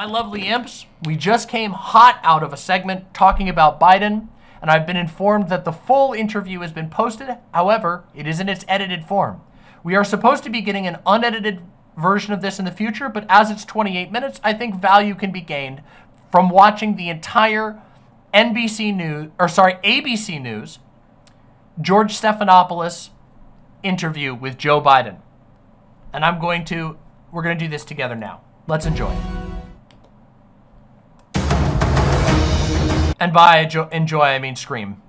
My lovely imps, we just came hot out of a segment talking about Biden, and I've been informed that the full interview has been posted. However, it is in its edited form. We are supposed to be getting an unedited version of this in the future, but as it's 28 minutes, I think value can be gained from watching the entire NBC News, or sorry, ABC News, George Stephanopoulos interview with Joe Biden. And I'm going to, we're going to do this together now. Let's enjoy. And by enjoy, I mean scream.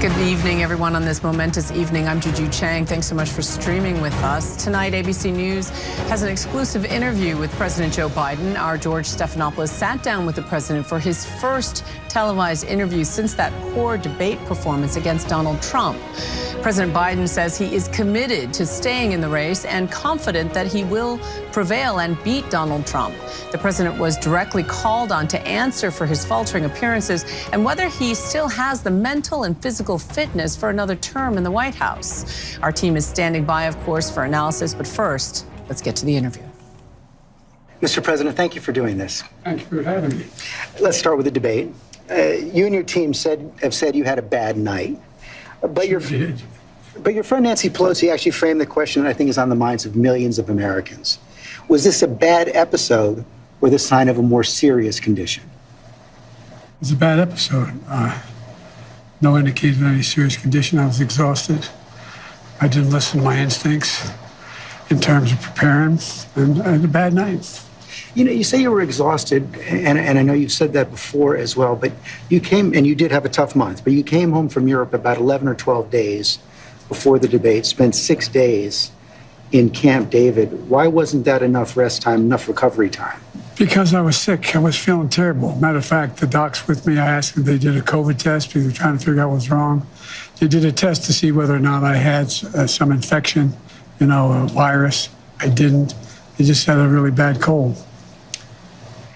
Good evening, everyone, on this momentous evening. I'm Juju Chang. Thanks so much for streaming with us. Tonight, ABC News has an exclusive interview with President Joe Biden. Our George Stephanopoulos sat down with the president for his first televised interview since that poor debate performance against Donald Trump. President Biden says he is committed to staying in the race and confident that he will prevail and beat Donald Trump. The president was directly called on to answer for his faltering appearances and whether he still has the mental and physical fitness for another term in the White House. Our team is standing by, of course, for analysis, but first, let's get to the interview. Mr. President, thank you for doing this. Thank you for having me. Let's start with the debate. Uh, you and your team said have said you had a bad night. But your, but your friend Nancy Pelosi actually framed the question that I think is on the minds of millions of Americans. Was this a bad episode or the sign of a more serious condition? It was a bad episode. Uh, no indication of any serious condition. I was exhausted. I didn't listen to my instincts in terms of preparing, and I had a bad night. You know, you say you were exhausted, and, and I know you've said that before as well, but you came, and you did have a tough month, but you came home from Europe about 11 or 12 days before the debate, spent six days in Camp David. Why wasn't that enough rest time, enough recovery time? Because I was sick. I was feeling terrible. Matter of fact, the docs with me, I asked them, they did a COVID test because they're trying to figure out what's wrong. They did a test to see whether or not I had uh, some infection, you know, a virus. I didn't. They just had a really bad cold.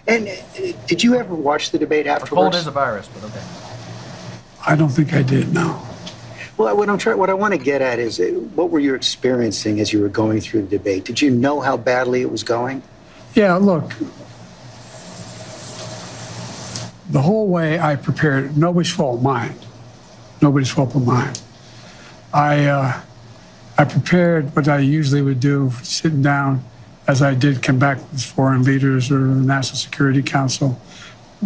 And uh, did you ever watch the debate afterwards? A cold is a virus, but okay. I don't think I did. No. Well, what I'm trying, what I want to get at is, uh, what were you experiencing as you were going through the debate? Did you know how badly it was going? Yeah. Look, the whole way I prepared, nobody's fault mine. Nobody's fault but mine. I uh, I prepared what I usually would do, sitting down as I did come back with foreign leaders or the National Security Council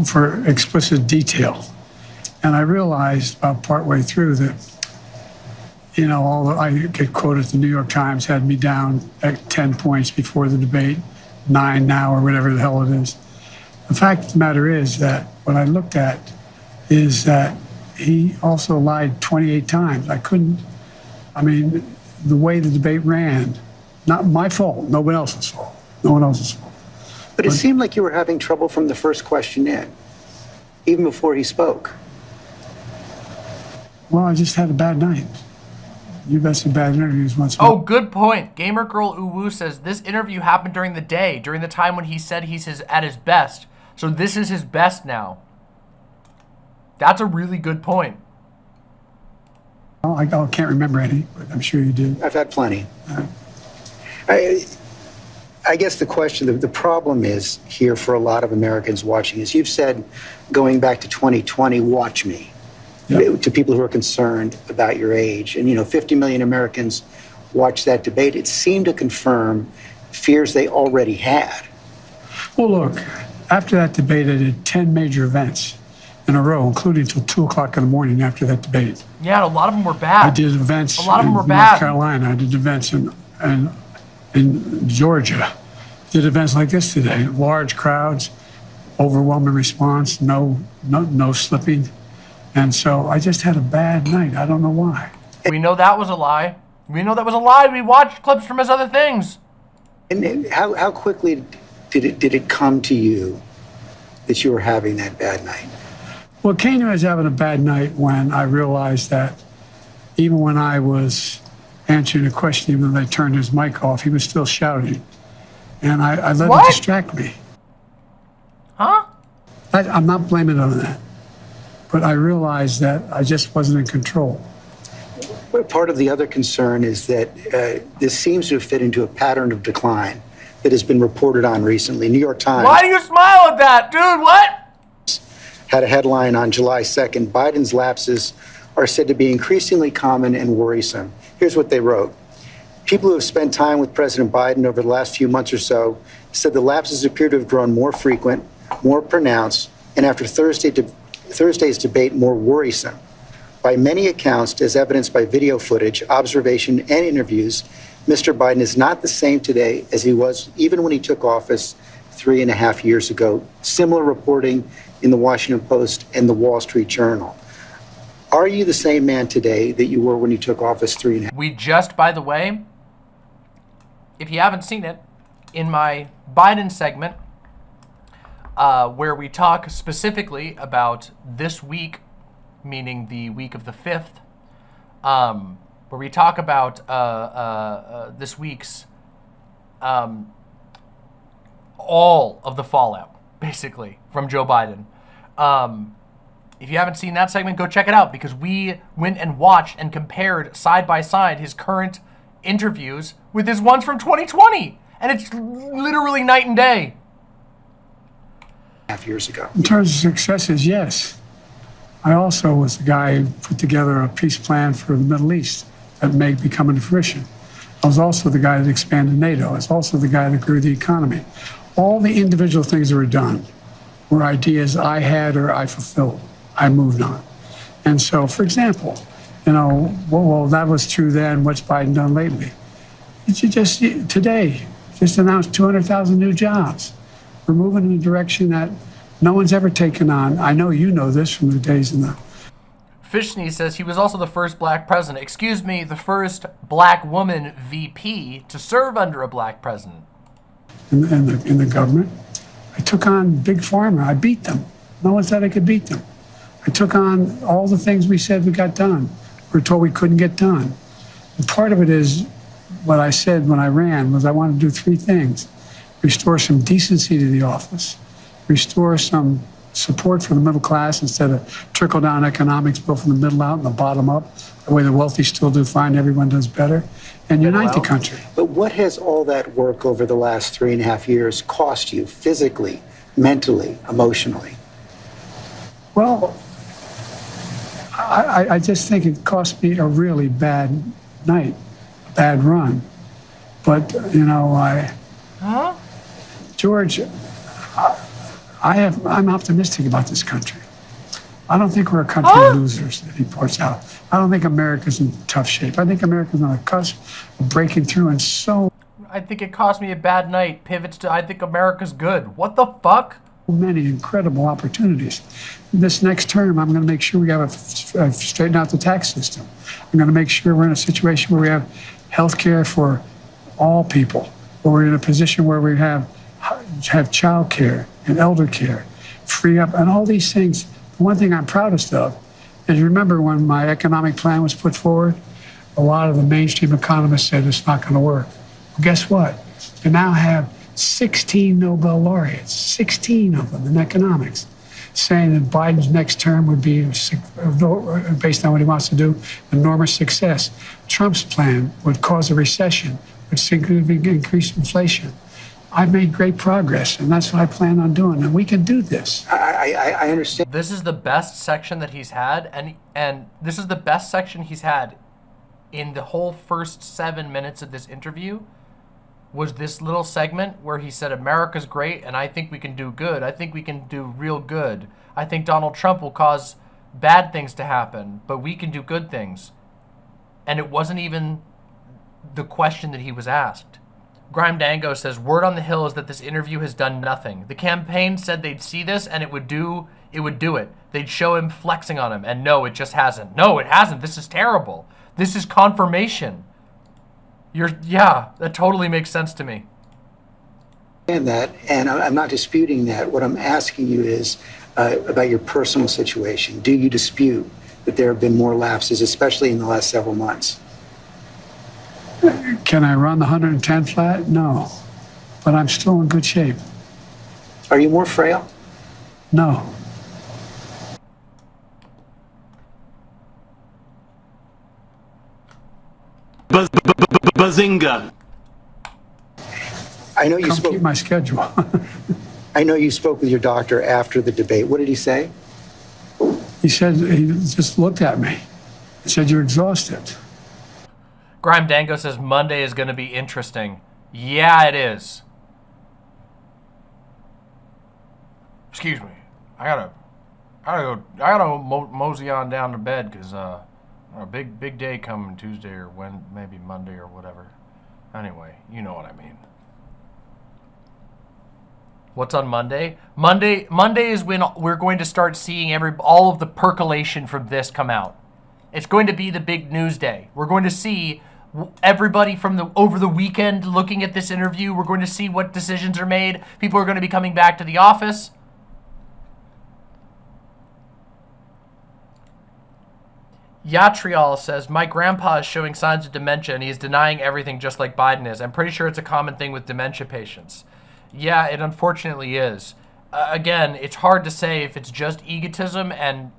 for explicit detail. And I realized about partway through that, you know, all the, I get quoted, the New York Times had me down at 10 points before the debate, nine now, or whatever the hell it is. The fact of the matter is that what I looked at is that he also lied 28 times. I couldn't, I mean, the way the debate ran, not my fault. No one else's fault. No one else's fault. But it but, seemed like you were having trouble from the first question in, even before he spoke. Well, I just had a bad night. You've had some bad interviews once. Oh, good point. Gamer Girl Uwu says this interview happened during the day, during the time when he said he's his, at his best. So this is his best now. That's a really good point. I, I can't remember any, but I'm sure you do. I've had plenty. Uh, I, I guess the question, the, the problem is here for a lot of Americans watching is you've said going back to 2020, watch me. Yep. To people who are concerned about your age. And, you know, 50 million Americans watched that debate. It seemed to confirm fears they already had. Well, look, after that debate, I did 10 major events in a row, including until 2 o'clock in the morning after that debate. Yeah, a lot of them were bad. I did events a lot of them were North bad. Carolina. I did events in, in in Georgia did events like this today. Large crowds, overwhelming response, no, no, no slipping. And so I just had a bad night. I don't know why. We know that was a lie. We know that was a lie. We watched clips from his other things. And how, how quickly did it, did it come to you that you were having that bad night? Well, it came to me as having a bad night when I realized that even when I was answering a question, even though they turned his mic off, he was still shouting. And I, I let what? it distract me. Huh? I, I'm not blaming it on that. But I realized that I just wasn't in control. But part of the other concern is that uh, this seems to have fit into a pattern of decline that has been reported on recently. New York Times. Why do you smile at that, dude? What? Had a headline on July 2nd Biden's lapses are said to be increasingly common and worrisome. Here's what they wrote People who have spent time with President Biden over the last few months or so said the lapses appear to have grown more frequent, more pronounced, and after Thursday de- Thursday's debate, more worrisome. By many accounts, as evidenced by video footage, observation, and interviews, Mr. Biden is not the same today as he was even when he took office three and a half years ago. Similar reporting in the Washington Post and the Wall Street Journal. Are you the same man today that you were when you took office three and a half? We just, by the way, if you haven't seen it, in my Biden segment, uh, where we talk specifically about this week, meaning the week of the 5th, um, where we talk about uh, uh, uh, this week's um, all of the fallout, basically, from Joe Biden. Um, if you haven't seen that segment, go check it out because we went and watched and compared side by side his current interviews with his ones from 2020. And it's literally night and day. half years ago. In terms of successes, yes. I also was the guy who put together a peace plan for the Middle East that may be coming to fruition. I was also the guy that expanded NATO. I was also the guy that grew the economy. All the individual things that were done were ideas I had or I fulfilled. I moved on. And so, for example, you know, well, well that was true then. What's Biden done lately? It's just today, just announced 200,000 new jobs. We're moving in a direction that no one's ever taken on. I know you know this from the days in the Fishney says he was also the first black president. Excuse me, the first black woman VP to serve under a black president. in, in the in the government. I took on big pharma. I beat them. No one said I could beat them. I took on all the things we said we got done. We were told we couldn't get done. And part of it is what I said when I ran was I wanted to do three things: restore some decency to the office, restore some support for the middle class instead of trickle down economics, go from the middle out and the bottom up. The way the wealthy still do fine, everyone does better, and unite the country. But what has all that work over the last three and a half years cost you physically, mentally, emotionally? Well, I, I- I just think it cost me a really bad night, a bad run. But, you know, I, Huh? George, I I have, I'm optimistic about this country. I don't think we're a country of oh! losers, that he points out. I don't think America's in tough shape. I think America's on the cusp of breaking through and so I think it cost me a bad night. Pivots to I think America's good. What the fuck? many incredible opportunities. This next term, I'm going to make sure we have a, a straighten out the tax system. I'm going to make sure we're in a situation where we have health care for all people, where we're in a position where we have have child care and elder care, free up, and all these things. The one thing I'm proudest of is remember when my economic plan was put forward, a lot of the mainstream economists said it's not going to work. Well, guess what? We now have 16 Nobel laureates, 16 of them in economics, saying that Biden's next term would be, uh, based on what he wants to do, enormous success. Trump's plan would cause a recession, would significantly increase inflation. I've made great progress, and that's what I plan on doing. And we can do this. I, I, I understand. This is the best section that he's had, and and this is the best section he's had in the whole first seven minutes of this interview. Was this little segment where he said America's great and I think we can do good. I think we can do real good. I think Donald Trump will cause bad things to happen, but we can do good things. And it wasn't even the question that he was asked. Grime Dango says word on the hill is that this interview has done nothing. The campaign said they'd see this and it would do it would do it. They'd show him flexing on him and no, it just hasn't. No, it hasn't. This is terrible. This is confirmation. You're yeah, that totally makes sense to me. And that, and I'm not disputing that. What I'm asking you is uh, about your personal situation. Do you dispute that there have been more lapses, especially in the last several months? Can I run the 110 flat? No. But I'm still in good shape. Are you more frail? No. Bazinga. I know you Come spoke. keep my schedule. I know you spoke with your doctor after the debate. What did he say? he said, he just looked at me and said, You're exhausted. Grime Dango says Monday is going to be interesting. Yeah, it is. Excuse me. I gotta, I gotta go. I gotta go mo- mosey on down to bed because uh, a big big day coming Tuesday or when maybe Monday or whatever. Anyway, you know what I mean. What's on Monday? Monday Monday is when we're going to start seeing every all of the percolation from this come out. It's going to be the big news day. We're going to see everybody from the over the weekend looking at this interview. We're going to see what decisions are made. People are going to be coming back to the office. Yatrial says, My grandpa is showing signs of dementia and he is denying everything just like Biden is. I'm pretty sure it's a common thing with dementia patients. Yeah, it unfortunately is. Uh, again, it's hard to say if it's just egotism and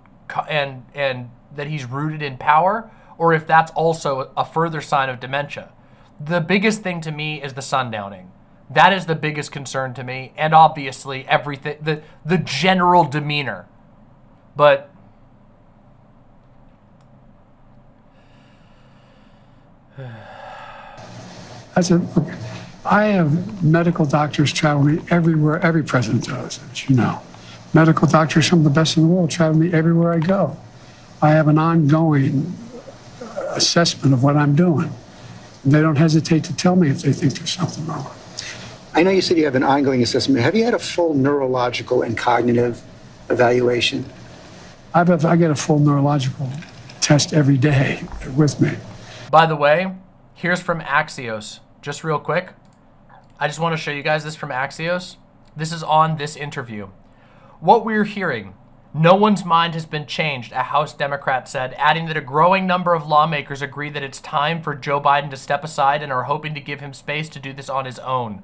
and and that he's rooted in power or if that's also a further sign of dementia. The biggest thing to me is the sundowning. That is the biggest concern to me and obviously everything the the general demeanor. But That's a, I have medical doctors travel me everywhere, every president does, as you know. Medical doctors, some of the best in the world, travel me everywhere I go. I have an ongoing assessment of what I'm doing. And they don't hesitate to tell me if they think there's something wrong. I know you said you have an ongoing assessment. Have you had a full neurological and cognitive evaluation? I've, I get a full neurological test every day with me. By the way, here's from Axios. Just real quick. I just want to show you guys this from Axios. This is on this interview. What we're hearing, no one's mind has been changed, a House Democrat said, adding that a growing number of lawmakers agree that it's time for Joe Biden to step aside and are hoping to give him space to do this on his own.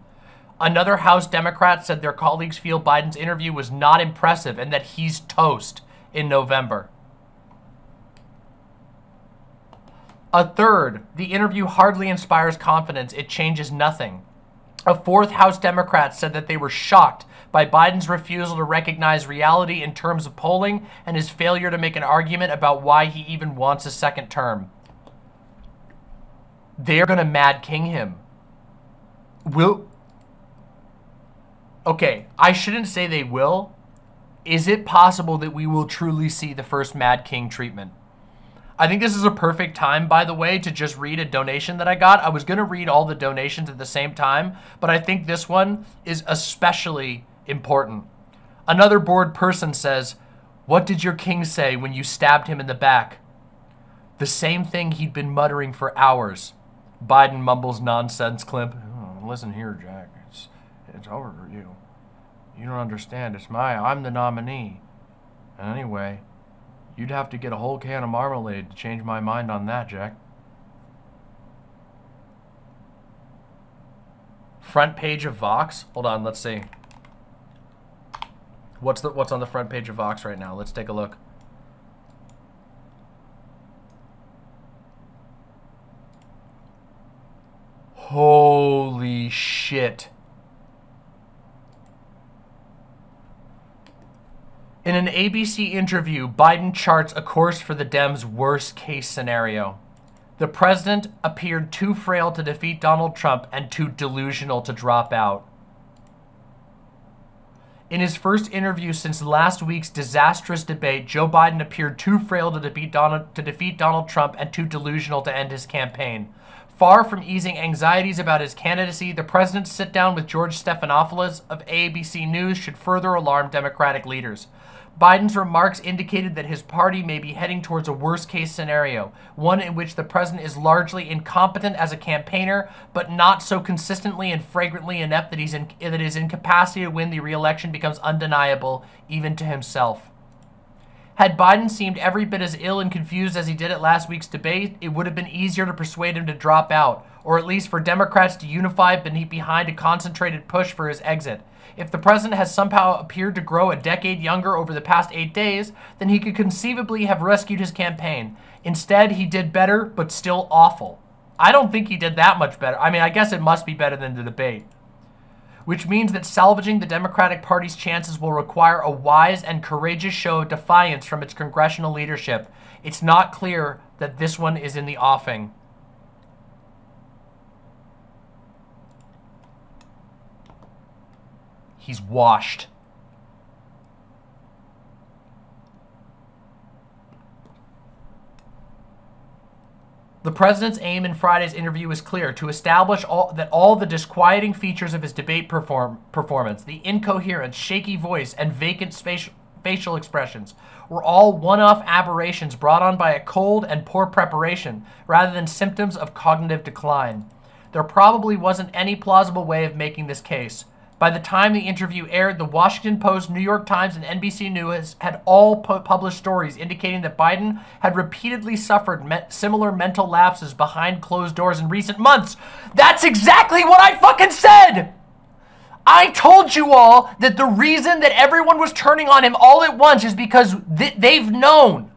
Another House Democrat said their colleagues feel Biden's interview was not impressive and that he's toast in November. A third, the interview hardly inspires confidence. It changes nothing. A fourth House Democrat said that they were shocked by Biden's refusal to recognize reality in terms of polling and his failure to make an argument about why he even wants a second term. They're going to Mad King him. Will. Okay, I shouldn't say they will. Is it possible that we will truly see the first Mad King treatment? I think this is a perfect time, by the way, to just read a donation that I got. I was going to read all the donations at the same time, but I think this one is especially important. Another bored person says, What did your king say when you stabbed him in the back? The same thing he'd been muttering for hours. Biden mumbles nonsense clip. "Oh, hmm, listen here, Jack. It's, it's over for you. You don't understand. It's my, I'm the nominee. And Anyway, You'd have to get a whole can of marmalade to change my mind on that, Jack. Front page of Vox? Hold on, let's see. What's the what's on the front page of Vox right now? Let's take a look. Holy shit. In an ABC interview, Biden charts a course for the Dems' worst case scenario. The president appeared too frail to defeat Donald Trump and too delusional to drop out. In his first interview since last week's disastrous debate, Joe Biden appeared too frail to defeat Donald, to defeat Donald Trump and too delusional to end his campaign. Far from easing anxieties about his candidacy, the president's sit down with George Stephanopoulos of ABC News should further alarm Democratic leaders. Biden's remarks indicated that his party may be heading towards a worst case scenario, one in which the president is largely incompetent as a campaigner, but not so consistently and fragrantly inept that, he's in, that his incapacity to win the re-election becomes undeniable, even to himself. Had Biden seemed every bit as ill and confused as he did at last week's debate, it would have been easier to persuade him to drop out, or at least for Democrats to unify behind a concentrated push for his exit. If the president has somehow appeared to grow a decade younger over the past eight days, then he could conceivably have rescued his campaign. Instead, he did better, but still awful. I don't think he did that much better. I mean, I guess it must be better than the debate. Which means that salvaging the Democratic Party's chances will require a wise and courageous show of defiance from its congressional leadership. It's not clear that this one is in the offing. He's washed. The president's aim in Friday's interview was clear to establish all, that all the disquieting features of his debate perform, performance, the incoherence, shaky voice, and vacant facial expressions, were all one off aberrations brought on by a cold and poor preparation rather than symptoms of cognitive decline. There probably wasn't any plausible way of making this case. By the time the interview aired, the Washington Post, New York Times, and NBC News had all pu- published stories indicating that Biden had repeatedly suffered me- similar mental lapses behind closed doors in recent months. That's exactly what I fucking said! I told you all that the reason that everyone was turning on him all at once is because th- they've known.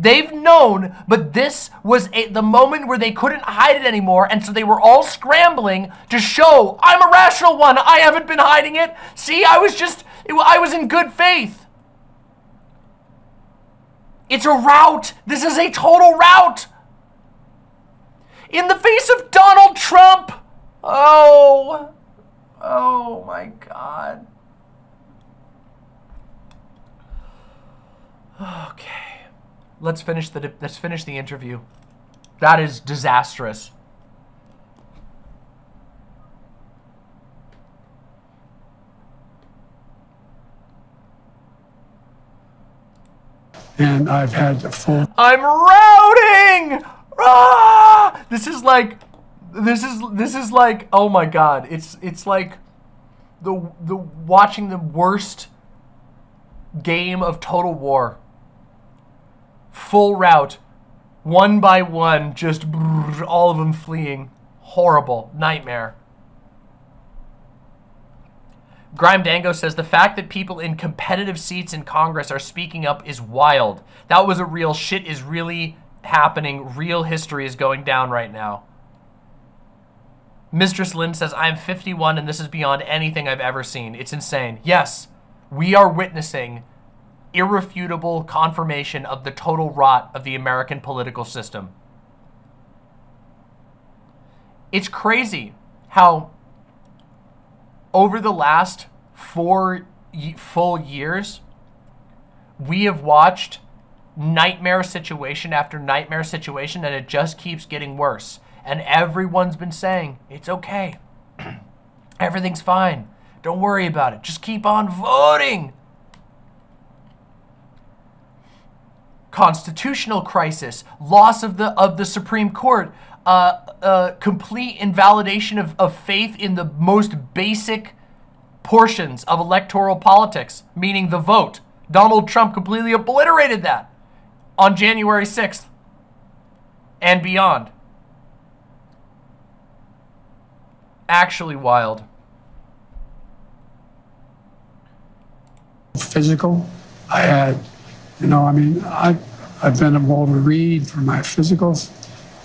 They've known, but this was a, the moment where they couldn't hide it anymore, and so they were all scrambling to show I'm a rational one. I haven't been hiding it. See, I was just, it, I was in good faith. It's a rout. This is a total rout. In the face of Donald Trump. Oh, oh my God. Okay. Let's finish the let's finish the interview. That is disastrous. And I've had a full I'm routing. Ah! This is like this is this is like oh my god. It's it's like the the watching the worst game of total war. Full rout, one by one, just all of them fleeing. Horrible nightmare. Grime Dango says the fact that people in competitive seats in Congress are speaking up is wild. That was a real shit is really happening. Real history is going down right now. Mistress Lynn says, I am 51 and this is beyond anything I've ever seen. It's insane. Yes, we are witnessing irrefutable confirmation of the total rot of the American political system. It's crazy how over the last four full years, we have watched nightmare situation after nightmare situation, and it just keeps getting worse. And everyone's been saying, it's okay. Everything's fine. Don't worry about it. Just keep on voting. Constitutional crisis, loss of the of the Supreme Court, uh, uh, complete invalidation of, of faith in the most basic portions of electoral politics, meaning the vote. Donald Trump completely obliterated that on January 6th and beyond. Actually wild. physical. I had, you know, I mean, I, I've been at Walter Reed for my physicals.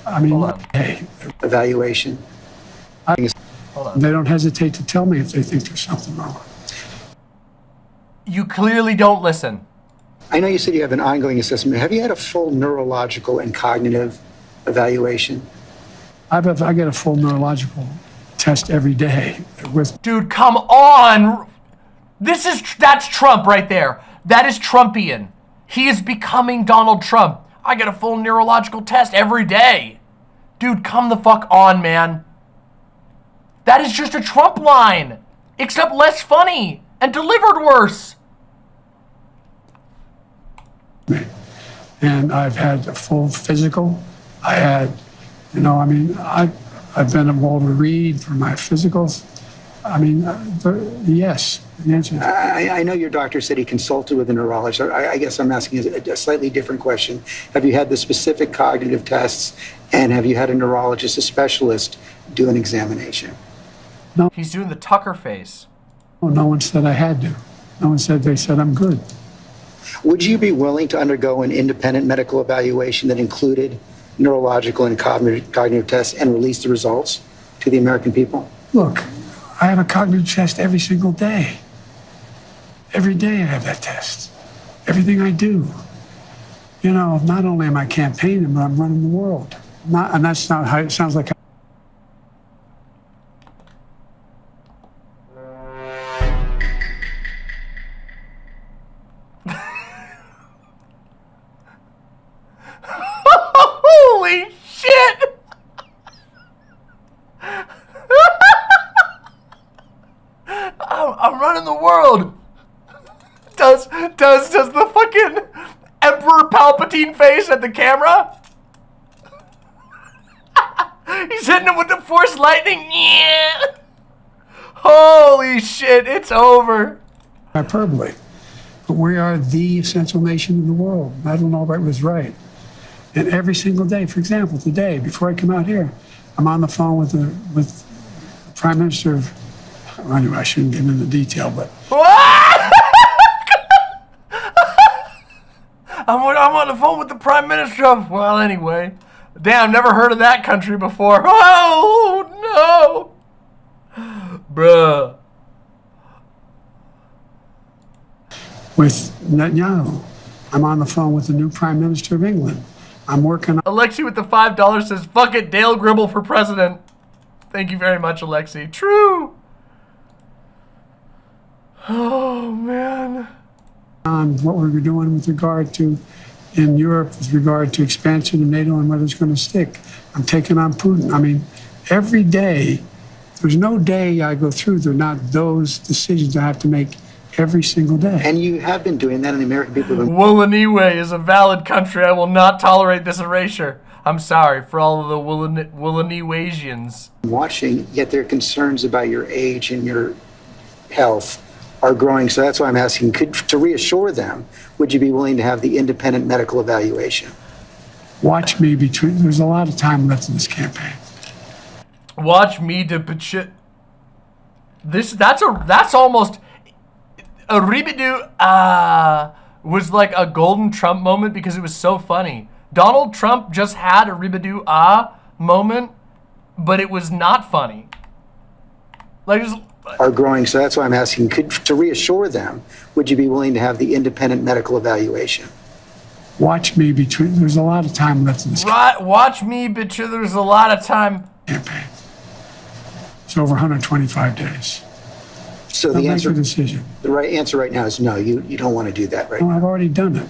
I mean, Hold on. hey, Evaluation. Hold on. they don't hesitate to tell me if they think there's something wrong. You clearly don't listen. I know you said you have an ongoing assessment. Have you had a full neurological and cognitive evaluation? I've, I get a full neurological test every day with Dude, come on. This is that's Trump right there. That is Trumpian. He is becoming Donald Trump. I get a full neurological test every day. Dude, come the fuck on, man. That is just a Trump line, except less funny and delivered worse. and I've had a full physical. I had, you know, I mean, I, I've been at Walter Reed for my physicals. I mean, uh, yes, the answer I, I know your doctor said he consulted with a neurologist. I, I guess I'm asking a, a slightly different question. Have you had the specific cognitive tests, and have you had a neurologist, a specialist, do an examination? No. He's doing the Tucker face. no, no one said I had to. No one said, they said I'm good. Would you be willing to undergo an independent medical evaluation that included neurological and cognitive, cognitive tests and release the results to the American people? Look, I have a cognitive test every single day. Every day I have that test. Everything I do. You know, not only am I campaigning, but I'm running the world. Not, and that's not how it sounds like. The camera? He's hitting him with the Force lightning. Yeah. Holy shit! It's over. hyperbole. But we are the essential nation in the world. Madeleine Albright was right. And every single day, for example, today, before I come out here, I'm on the phone with the with Prime Minister of well, anyway, I shouldn't get into detail, but I'm on, I'm on the phone with the Prime Minister of. Well, anyway. Damn, never heard of that country before. Oh, no! Bruh. with Netanyahu. I'm on the phone with the new Prime Minister of England. I'm working on Alexi with the $5 says, fuck it, Dale Gribble for president. Thank you very much, Alexi. True. Oh, man. On what we're doing with regard to in Europe with regard to expansion of NATO and whether it's going to stick. I'm taking on Putin. I mean, every day, there's no day I go through that are not those decisions I have to make every single day. And you have been doing that, and the American people have been Wollaniwe is a valid country. I will not tolerate this erasure. I'm sorry for all of the Woolan- Wollaniwasians. watching, yet their concerns about your age and your health are growing. So that's why I'm asking could, to reassure them, would you be willing to have the independent medical evaluation? Watch me between. There's a lot of time left in this campaign. Watch me to pitch This that's a that's almost a Ribidu uh was like a golden Trump moment because it was so funny. Donald Trump just had a Ribidu ah moment, but it was not funny. Like it was, Are growing. So that's why I'm asking could, to reassure them, would you be willing to have the independent medical evaluation? Watch me between. There's a lot of time left in this right, watch me, bitch. There's a lot of time. campaign. It's over 125 days. So I'll the make answer, a decision. the right answer right now is no. You you don't want to do that right No, I've already done it.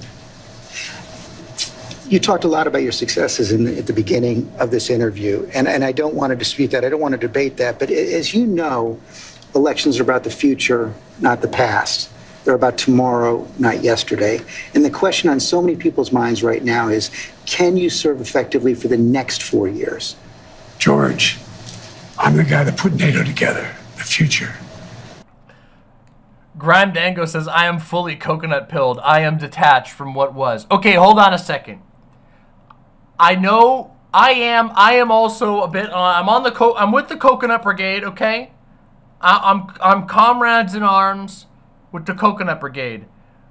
You talked a lot about your successes in the, at the beginning of this interview, and, and I don't want to dispute that. I don't want to debate that. But as you know, elections are about the future, not the past. They're about tomorrow, not yesterday. And the question on so many people's minds right now is can you serve effectively for the next four years? George, I'm the guy that put NATO together. The future. Grime Dango says, I am fully coconut pilled. I am detached from what was. Okay, hold on a second. I know I am I am also a bit on I'm on the co- I'm with the coconut brigade, okay? I, I'm I'm comrades in arms with the coconut brigade.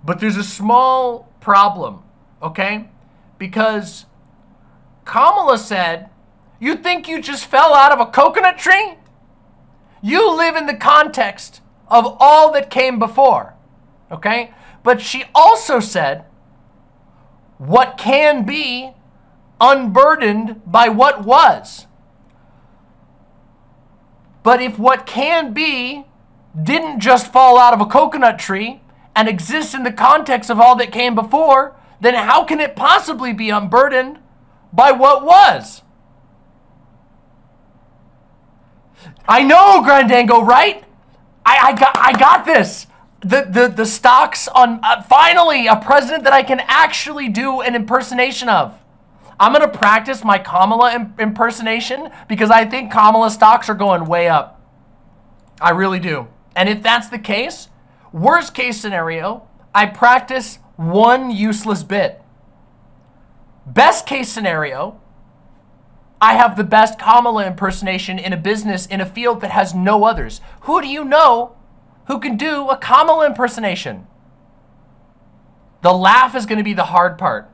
But there's a small problem, okay? Because Kamala said, "You think you just fell out of a coconut tree?" You live in the context of all that came before. Okay? But she also said what can be unburdened by what was. But if what can be didn't just fall out of a coconut tree and exists in the context of all that came before, then how can it possibly be unburdened by what was? I know, Grandango, right? I, I got I got this. The the the stocks on uh, finally a president that I can actually do an impersonation of. I'm gonna practice my Kamala im- impersonation because I think Kamala stocks are going way up. I really do. And if that's the case, worst case scenario, I practice one useless bit. Best case scenario, I have the best Kamala impersonation in a business in a field that has no others. Who do you know who can do a Kamala impersonation? The laugh is going to be the hard part.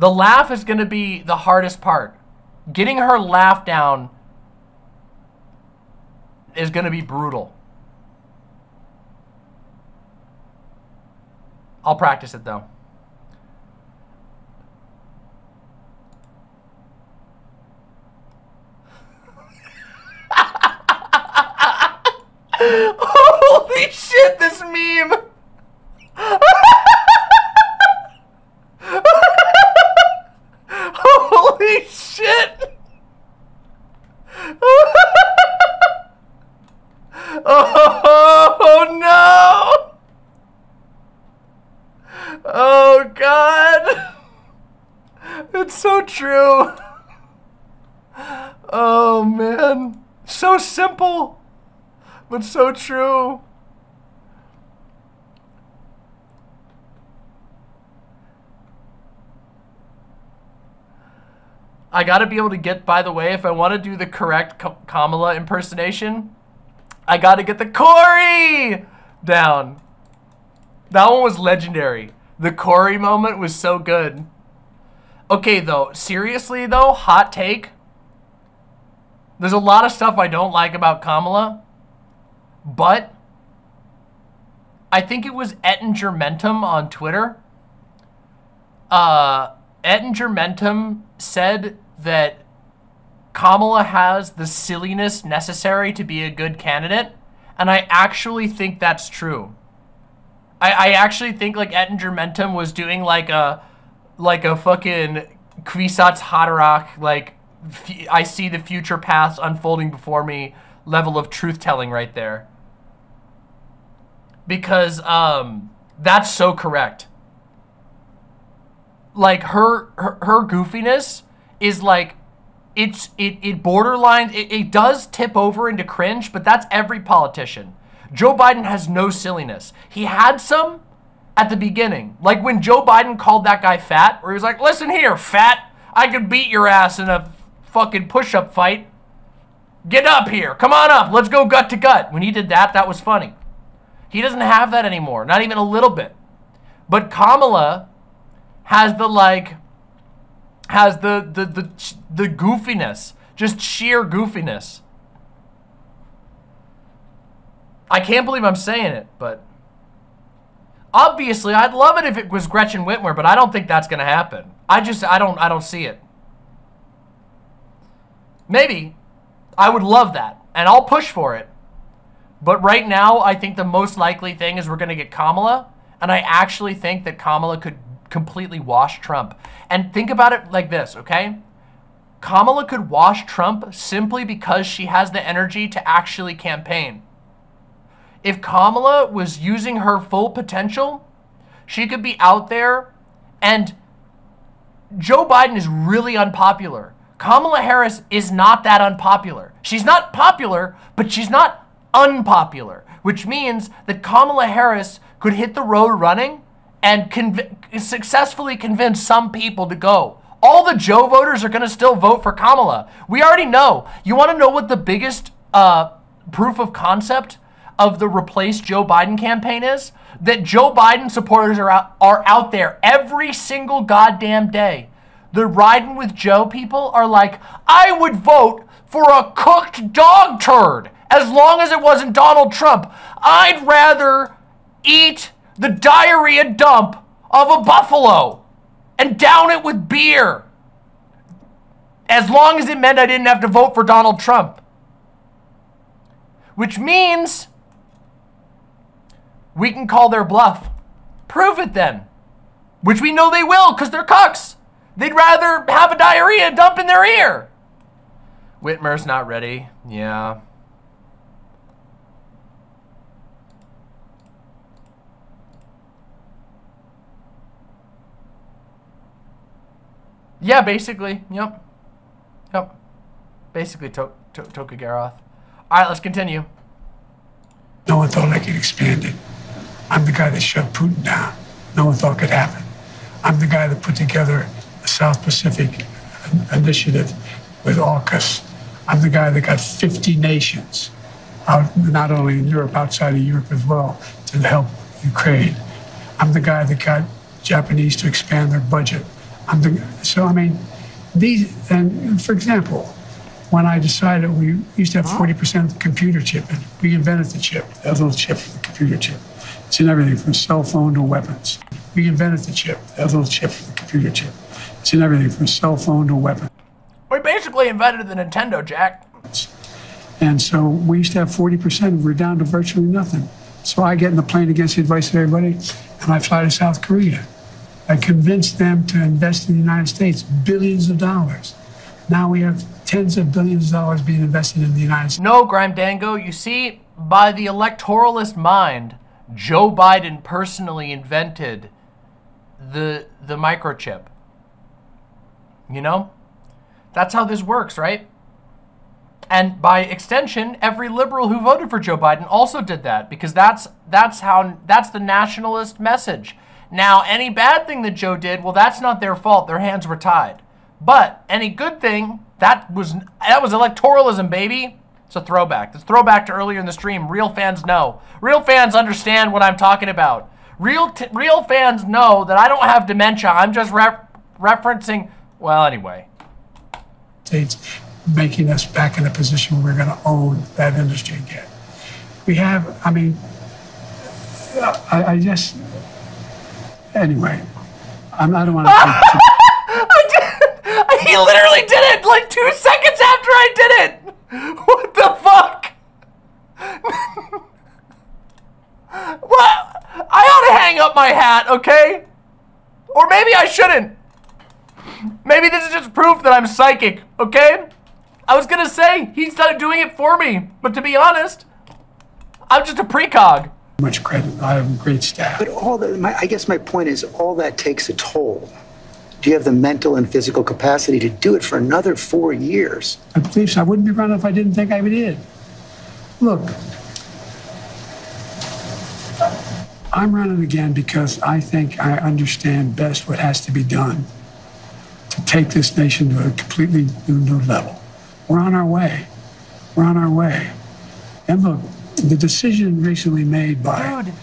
The laugh is going to be the hardest part. Getting her laugh down is going to be brutal. I'll practice it though. Holy shit, this meme! Holy shit! oh no! Oh god! It's so true. Oh man. So simple, but so true. I gotta be able to get, by the way, if I want to do the correct Kamala impersonation, I gotta get the Corey down. That one was legendary. The Corey moment was so good. Okay, though, seriously, though, hot take. There's a lot of stuff I don't like about Kamala, but I think it was Ettingermentum on Twitter. Uh, Ettingermentum said that Kamala has the silliness necessary to be a good candidate, and I actually think that's true. I, I actually think like Ettingermentum was doing like a like a fucking Kwisatz Haderach like I see the future paths unfolding before me level of truth telling right there. Because um, that's so correct like her her, her goofiness is like it's it it borderline it, it does tip over into cringe, but that's every politician. Joe Biden has no silliness. He had some at the beginning. Like when Joe Biden called that guy fat, where he was like, listen here, fat, I could beat your ass in a fucking push-up fight. Get up here. Come on up. Let's go gut to gut. When he did that, that was funny. He doesn't have that anymore. Not even a little bit. But Kamala has the like has the the the the goofiness, just sheer goofiness. I can't believe I'm saying it, but obviously I'd love it if it was Gretchen Whitmer, but I don't think that's going to happen. I just I don't I don't see it. Maybe I would love that and I'll push for it. But right now, I think the most likely thing is we're going to get Kamala, and I actually think that Kamala could completely wash Trump. And think about it like this, okay? Kamala could wash Trump simply because she has the energy to actually campaign. If Kamala was using her full potential, she could be out there and Joe Biden is really unpopular. Kamala Harris is not that unpopular. She's not popular, but she's not unpopular, which means that Kamala Harris could hit the road running and conv- successfully convince some people to go. All the Joe voters are going to still vote for Kamala. We already know. You want to know what the biggest uh, proof of concept of the replace Joe Biden campaign is? That Joe Biden supporters are out, are out there every single goddamn day. The riding with Joe people are like, I would vote for a cooked dog turd as long as it wasn't Donald Trump. I'd rather eat the diarrhea dump of a buffalo and down it with beer. As long as it meant I didn't have to vote for Donald Trump. Which means we can call their bluff. Prove it then. Which we know they will because they're cucks. They'd rather have a diarrhea dump in their ear. Whitmer's not ready. Yeah. Yeah, basically. Yep. Yep. Basically, to- to- Tokugaroth. All right, let's continue. No one thought I could expand it. I'm the guy that shut Putin down. No one thought could happen. I'm the guy that put together the South Pacific Initiative with AUKUS. I'm the guy that got 50 nations, out, not only in Europe, outside of Europe as well, to help Ukraine. I'm the guy that got Japanese to expand their budget I'm the, so I mean, these and for example, when I decided we used to have 40% of the computer chip, and we invented the chip, that little chip for the computer chip. It's in everything from cell phone to weapons. We invented the chip, that little chip for the computer chip. It's in everything from cell phone to weapons. We basically invented the Nintendo, Jack. And so we used to have 40%, we're down to virtually nothing. So I get in the plane against the advice of everybody, and I fly to South Korea. I convinced them to invest in the United States billions of dollars. Now we have tens of billions of dollars being invested in the United States. No, Grime Dango, you see, by the electoralist mind, Joe Biden personally invented the the microchip. You know? That's how this works, right? And by extension, every liberal who voted for Joe Biden also did that because that's that's how that's the nationalist message. Now, any bad thing that Joe did, well, that's not their fault. Their hands were tied. But any good thing, that was that was electoralism, baby. It's a throwback. It's a throwback to earlier in the stream. Real fans know. Real fans understand what I'm talking about. Real real fans know that I don't have dementia. I'm just re- referencing. Well, anyway. States, making us back in a position where we're going to own that industry again. We have, I mean, I, I just, anyway, I'm, I don't want to. I did. He literally did it like two seconds after I did it. What the fuck? what? I ought to hang up my hat, okay? Or maybe I shouldn't. Maybe this is just proof that I'm psychic, okay? I was gonna say he's not doing it for me, but to be honest, I'm just a precog. Much credit. I have a great staff. But all that, my, I guess my point is, all that takes a toll. Do you have the mental and physical capacity to do it for another four years? I believe so. I wouldn't be running if I didn't think I did. Look, I'm running again because I think I understand best what has to be done to take this nation to a completely new, new level. We're on our way. We're on our way. And look, the decision recently made by Dude,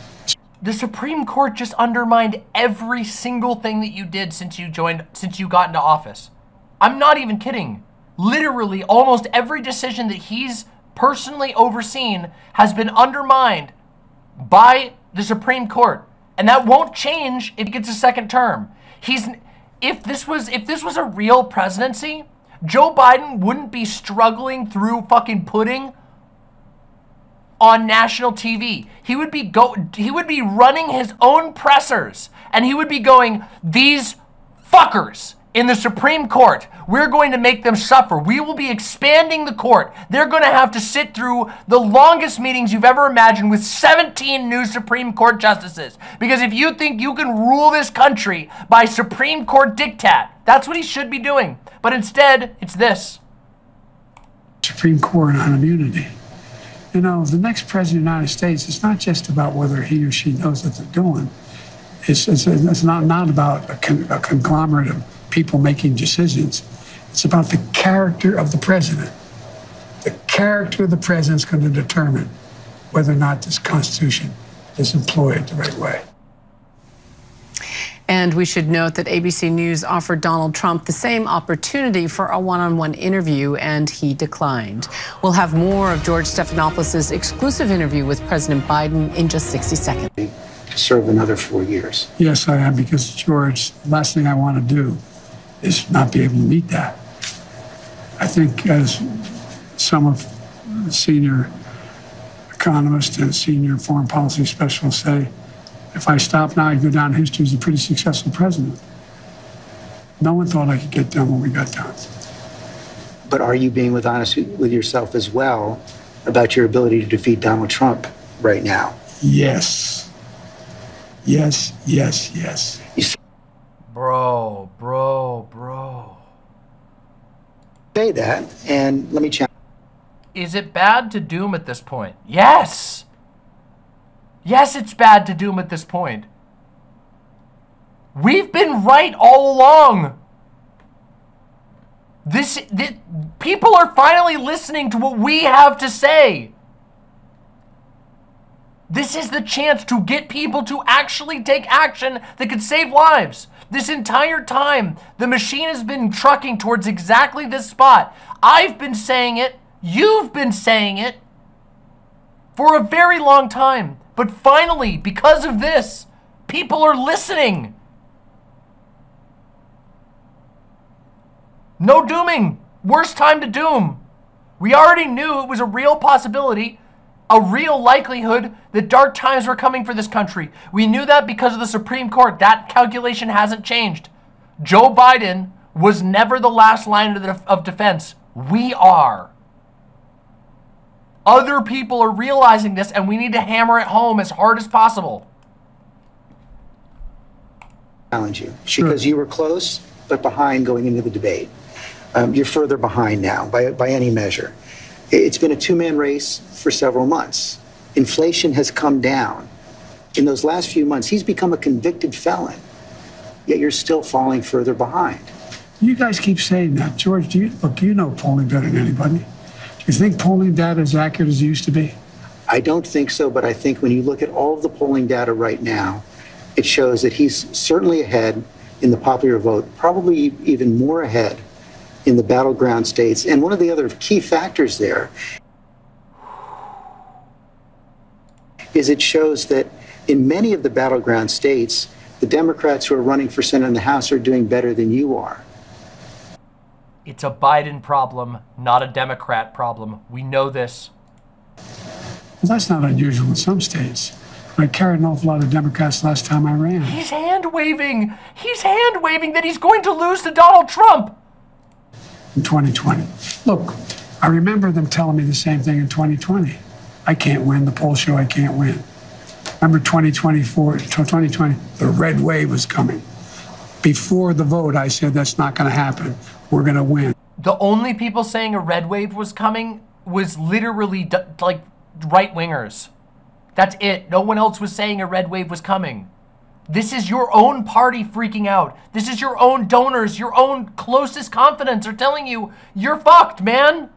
the Supreme Court just undermined every single thing that you did since you joined, since you got into office. I'm not even kidding. Literally, almost every decision that he's personally overseen has been undermined by the Supreme Court, and that won't change if he gets a second term. He's if this was if this was a real presidency, Joe Biden wouldn't be struggling through fucking pudding on national TV. He would be go he would be running his own pressers and he would be going these fuckers in the Supreme Court. We're going to make them suffer. We will be expanding the court. They're going to have to sit through the longest meetings you've ever imagined with 17 new Supreme Court justices. Because if you think you can rule this country by Supreme Court diktat, that's what he should be doing. But instead, it's this. Supreme Court on immunity. You know, the next president of the United States, it's not just about whether he or she knows what they're doing. It's, it's, it's not, not about a, con, a conglomerate of people making decisions. It's about the character of the president. The character of the president is going to determine whether or not this Constitution is employed the right way. And we should note that ABC News offered Donald Trump the same opportunity for a one on one interview, and he declined. We'll have more of George Stephanopoulos' exclusive interview with President Biden in just 60 seconds. To serve another four years. Yes, I am, because, George, the last thing I want to do is not be able to meet that. I think, as some of the senior economists and senior foreign policy specialists say, if I stop now, I'd go down in history as a pretty successful president. No one thought I could get done what we got done. But are you being with honest with yourself as well about your ability to defeat Donald Trump right now? Yes. Yes, yes, yes. You Bro, bro, bro. say that, and let me challenge. Is it bad to doom at this point? Yes! Yes, it's bad to doom at this point. We've been right all along. This, this people are finally listening to what we have to say. This is the chance to get people to actually take action that could save lives, This entire time, the machine has been trucking towards exactly this spot. I've been saying it. You've been saying it for a very long time. But finally, because of this, people are listening. No dooming. Worst time to doom. We already knew it was a real possibility, a real likelihood that dark times were coming for this country. We knew that because of the Supreme Court. That calculation hasn't changed. Joe Biden was never the last line of defense. We are. Other people are realizing this, and we need to hammer it home as hard as possible. Challenge you because you were close, but behind going into the debate. Um, you're further behind now by, by any measure. It's been a two man race for several months. Inflation has come down. In those last few months, he's become a convicted felon, yet you're still falling further behind. You guys keep saying that. George, do you, look, you know polling better than anybody. You think polling data is accurate as it used to be? I don't think so, but I think when you look at all of the polling data right now, it shows that he's certainly ahead in the popular vote, probably even more ahead in the battleground states. And one of the other key factors there is it shows that in many of the battleground states, the Democrats who are running for Senate and the House are doing better than you are. It's a Biden problem, not a Democrat problem. We know this. Well, that's not unusual in some states. I carried an awful lot of Democrats last time I ran. He's hand waving. He's hand waving that he's going to lose to Donald Trump. In 2020. Look, I remember them telling me the same thing in 2020. I can't win. The polls show I can't win. Remember 2024, 2020, the red wave was coming. Before the vote, I said that's not going to happen we're going to win. The only people saying a red wave was coming was literally like right wingers. That's it. No one else was saying a red wave was coming. This is your own party freaking out. This is your own donors, your own closest confidants are telling you you're fucked, man.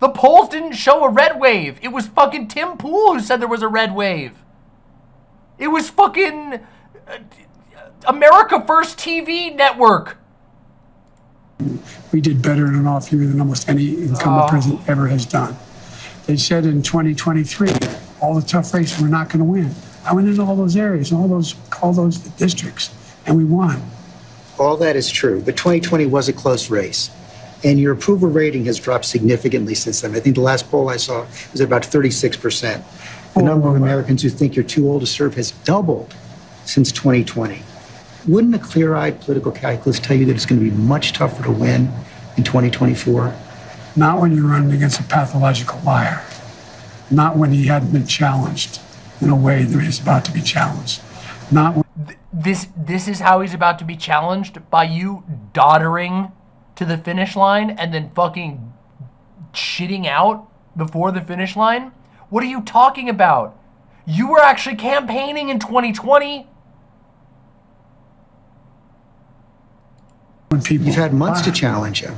The polls didn't show a red wave. It was fucking Tim Pool who said there was a red wave. It was fucking uh, America First TV network we did better in an off year than almost any incumbent oh. president ever has done. They said in 2023, all the tough races we're not going to win. I went into all those areas, all those all those districts, and we won. All that is true, but 2020 was a close race. And your approval rating has dropped significantly since then. I think the last poll I saw was about 36%. The oh, number of Americans who think you're too old to serve has doubled since 2020 wouldn't a clear-eyed political calculus tell you that it's going to be much tougher to win in 2024? Not when you're running against a pathological liar. Not when he hadn't been challenged in a way that he's about to be challenged. Not when this this is how he's about to be challenged by you doddering to the finish line and then fucking shitting out before the finish line? What are you talking about? You were actually campaigning in 2020. When people. You've had months to challenge him.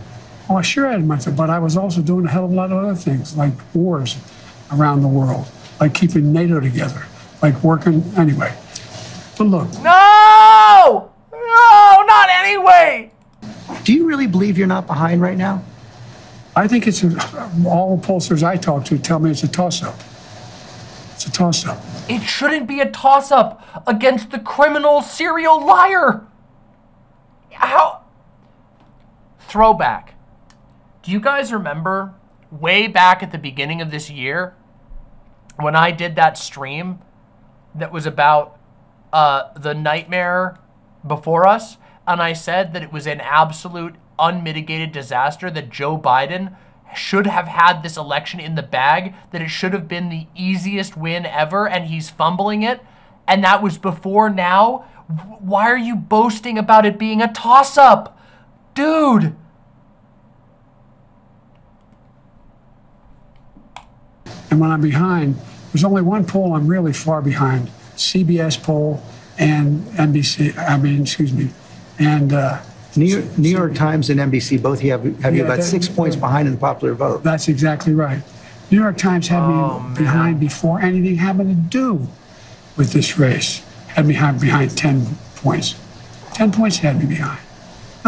Oh, I sure had months, but I was also doing a hell of a lot of other things, like wars around the world, like keeping NATO together, like working anyway. But look. No! No, not anyway! Do you really believe you're not behind right now? I think it's a, all pollsters I talk to tell me it's a toss up. It's a toss up. It shouldn't be a toss up against the criminal serial liar. How? Throwback. Do you guys remember way back at the beginning of this year when I did that stream that was about uh, the nightmare before us? And I said that it was an absolute unmitigated disaster that Joe Biden should have had this election in the bag, that it should have been the easiest win ever, and he's fumbling it. And that was before now. Why are you boasting about it being a toss up? Dude. And when I'm behind, there's only one poll I'm really far behind CBS poll and NBC, I mean, excuse me, and uh, New York, New York Times and NBC both have, have you about six points behind in the popular vote. That's exactly right. New York Times had oh, me behind before anything happened to do with this race. Had me behind 10 points. 10 points had me behind.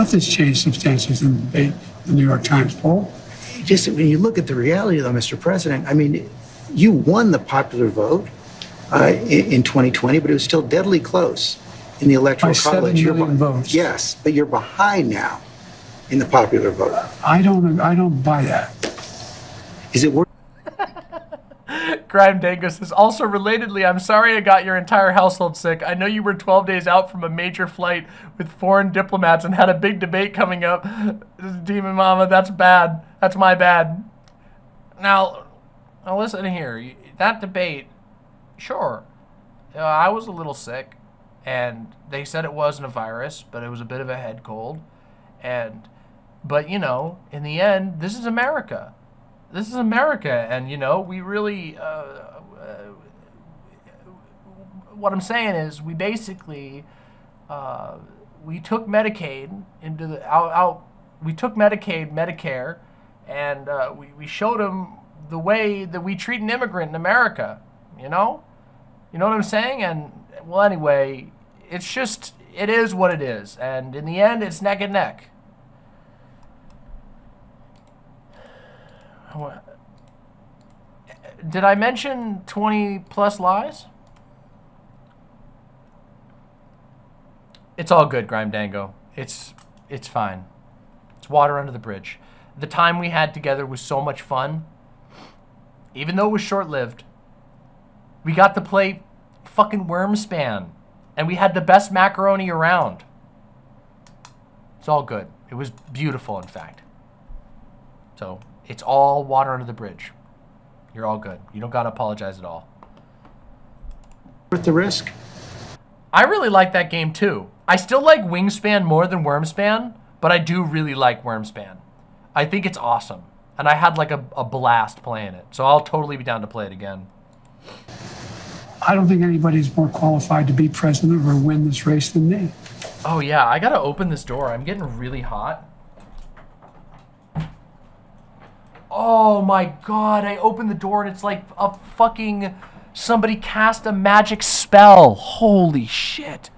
Nothing's changed substantially since the the New York Times poll. Just when you look at the reality, though, Mr. President, I mean, you won the popular vote uh, in, in 2020, but it was still deadly close in the electoral By seven college. You're votes. Yes, but you're behind now in the popular vote. I don't, I don't buy that. Is it worth? Grime Dango says, also relatedly, I'm sorry I got your entire household sick. I know you were 12 days out from a major flight with foreign diplomats and had a big debate coming up. Demon Mama, that's bad. That's my bad. Now, now listen here. That debate, sure, uh, I was a little sick, and they said it wasn't a virus, but it was a bit of a head cold. And, but you know, in the end, this is America this is America, and you know we really. Uh, uh, what I'm saying is, we basically uh, we took Medicaid into the out. out we took Medicaid, Medicare, and uh, we we showed them the way that we treat an immigrant in America. You know, you know what I'm saying? And well, anyway, it's just it is what it is, and in the end, it's neck and neck. Uh, did I mention 20 plus lies? It's all good, Grime Dango. It's it's fine. It's water under the bridge. The time we had together was so much fun. Even though it was short-lived. We got to play fucking Wyrmspan and we had the best macaroni around. It's all good. It was beautiful, in fact. So, it's all water under the bridge. You're all good. You don't got to apologize at all. Worth the risk? I really like that game too. I still like Wingspan more than Wyrmspan, but I do really like Wyrmspan. I think it's awesome. And I had like a, a blast playing it. So I'll totally be down to play it again. I don't think anybody's more qualified to be president or win this race than me. Oh yeah, I gotta open this door. I'm getting really hot. Oh my god, I opened the door and it's like a fucking somebody cast a magic spell. Holy shit.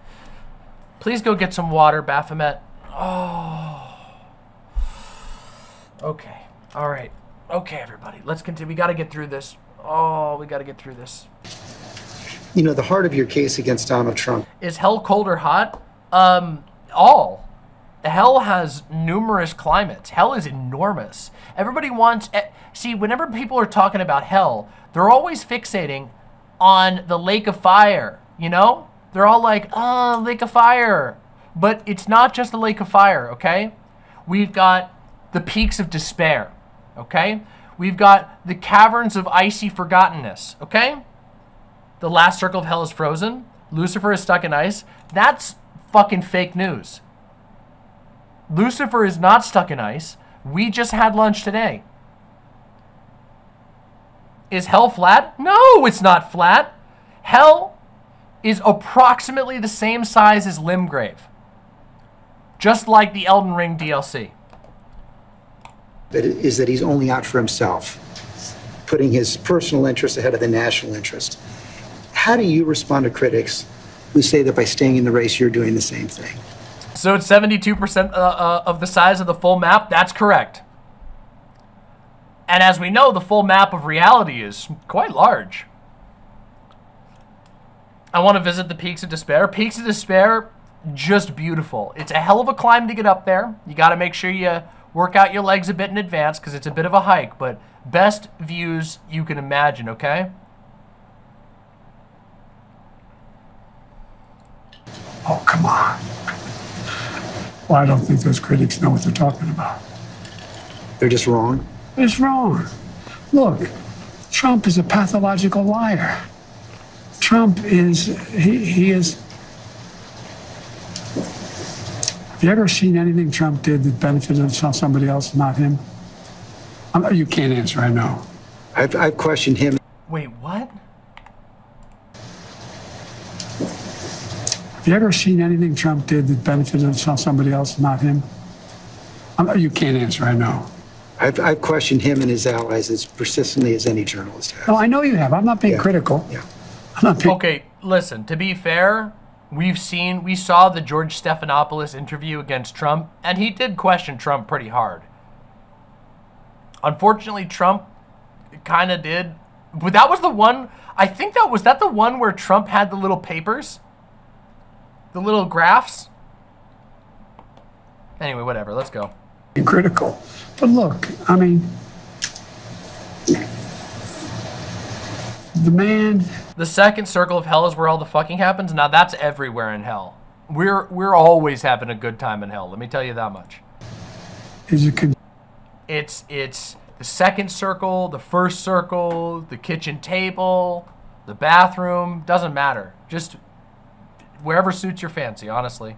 Please go get some water, Baphomet. Oh. Okay. All right. Okay, everybody. Let's continue. We got to get through this. Oh, we got to get through this. You know, the heart of your case against Donald Trump Is hell cold or hot? Um, all. Hell has numerous climates. Hell is enormous. Everybody wants. eh, See, whenever people are talking about hell, they're always fixating on the lake of fire. You know, they're all like, "Oh, lake of fire," but it's not just the lake of fire. Okay, we've got the peaks of despair. Okay, we've got the caverns of icy forgottenness. Okay, the last circle of hell is frozen. Lucifer is stuck in ice. That's fucking fake news. Lucifer is not stuck in ice. We just had lunch today. Is hell flat? No, it's not flat. Hell is approximately the same size as Limgrave. Just like the Elden Ring DLC. that is that he's only out for himself, putting his personal interest ahead of the national interest. How do you respond to critics who say that by staying in the race, you're doing the same thing? So it's 72% uh, uh, of the size of the full map? That's correct. And as we know, the full map of reality is quite large. I want to visit the Peaks of Despair. Peaks of Despair, just beautiful. It's a hell of a climb to get up there. You got to make sure you work out your legs a bit in advance because it's a bit of a hike, but best views you can imagine, okay? Oh, come on. Well, I don't think those critics know what they're talking about. They're just wrong. It's wrong. Look, Trump is a pathological liar. Trump is, he, he is. Have you ever seen anything Trump did that benefited somebody else, not him? I'm, you can't answer, I know. I've, I've questioned him Wait, what? Have you ever seen anything Trump did that benefited somebody else, not him? I'm, you can't answer, I know. I've, I've questioned him and his allies as persistently as any journalist has. No, I know you have. I'm not being Yeah. critical. Yeah. I'm not being. Okay, listen, to be fair, We've seen, we saw the George Stephanopoulos interview against Trump, and he did question Trump pretty hard. Unfortunately, Trump kind of did. But that was the one, I think that was that the one where Trump had the little papers? The little graphs? Anyway, whatever, let's go. Critical. But look, I mean, the man. The second circle of hell is where all the fucking happens. Now that's everywhere in hell. We're we're always having a good time in hell. Let me tell you that much. Is con- It's it's the second circle, the first circle, the kitchen table, the bathroom. Doesn't matter. Just wherever suits your fancy. Honestly.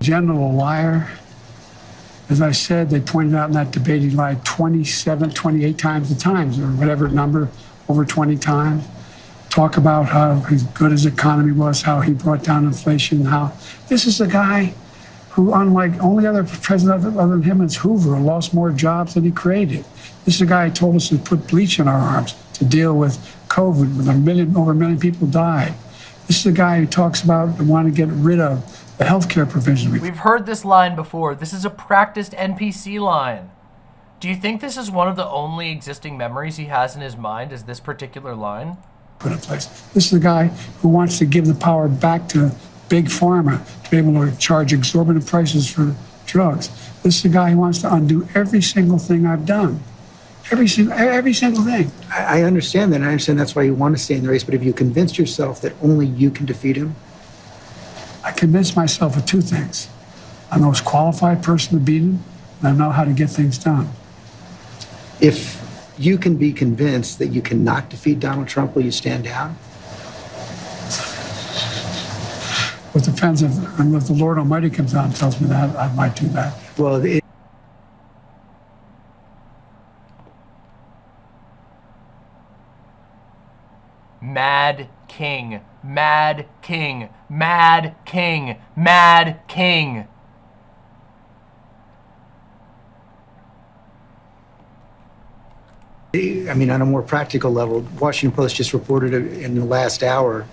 general liar. As I said, they pointed out in that debate he lied 27, 28 times the times, or whatever number, over 20 times. Talk about how good his economy was, how he brought down inflation, how this is a guy who, unlike only other president other than him is Hoover, lost more jobs than he created. This is a guy who told us to put bleach in our arms to deal with COVID, when a million, over a million people died. This is a guy who talks about wanting to get rid of the healthcare provision. we We've heard this line before. This is a practiced NPC line. Do you think this is one of the only existing memories he has in his mind? Is this particular line? put in place. This is a guy who wants to give the power back to big pharma to be able to charge exorbitant prices for drugs. This is a guy who wants to undo every single thing I've done. Every single, every single thing. I, I understand that. and I understand that's why you want to stay in the race. But if you convinced yourself that only you can defeat him, I convinced myself of two things. I'm the most qualified person to beat him, and I know how to get things done. if you can be convinced that you cannot defeat Donald Trump, will you stand down? With defensive, and if the Lord Almighty comes out and tells me that, I might do that. Well, it, Mad King. Mad King. Mad King. Mad King. I mean, on a more practical level, Washington Post just reported in the last hour